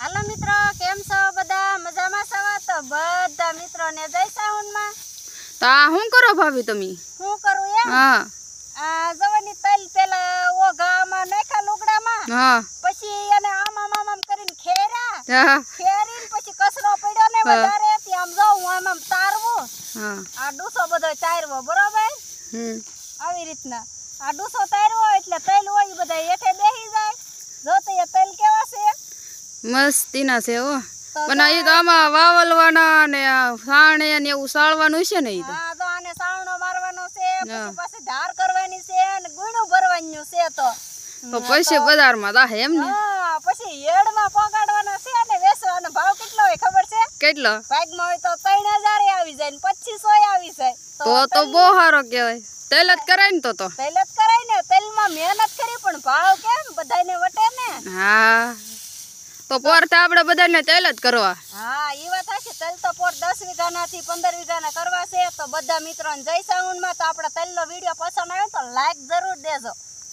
હાલો મિત્રો કેમ છો બધા? મજામાં છો? તો બધા મિત્રોને જય સાઉન્ડમાં તો આ શું કરો ભાભી તમે? શું કરું એમ? હા. આ જવાની તલ પેલા ઓઘામાં નાખા લુગડામાં. હા. પછી એને આમ આમ આમ કરીને ખેરા હા. ખેરીને પછી કચરો પડ્યો ને વધારે ત્યાં આમ જાઉં આમ આમ તારવું. હા. આ ડૂસો બધો ચારવો બરોબર? આવી રીતના. આ ડૂસો તારવો એટલે તલ હોય બધા હેઠે બેસી જાય. જો તો એ તલ છે મસ્તીના છે હો. પણ એ તો આમાં વાવલવાના ને સાણે ને એવું સાળવાનું છે ને એ તો. હા તો આને સાવણો મારવાનો છે પછી. પાછી ધાર કરવાની છે અને ગુણો ભરવાનું છે તો. તો પછી બજારમાં તા એમ ને. હા પછી હેડમાં પગાડવાના છે અને વેચવાનો ભાવ કેટલો હોય ખબર છે? કેટલો? ભાગમાં હોય તો ત્રણ હજાર આવી જાય ને પચીસો આવી જાય. તો તો બહુ સારો કહેવાય. તેલ જ કરાય ને તો તો. તેલ જ કરાય ને તેલમાં મહેનત કરી પણ ભાવ કેમ બધાને વટે ને? હા. તો પોર તો આપણે બધાને તેલ જ કરવા. હા એ વાત છે તેલ તો પોર દસ વીઘાના થી પંદર વીઘાના કરવા છે. તો બધા મિત્રોને જય સાઉન્ડમાં તો આપણે તેલનો વીડિયો પસંદ આવ્યો તો લાઈક જરૂર દેજો.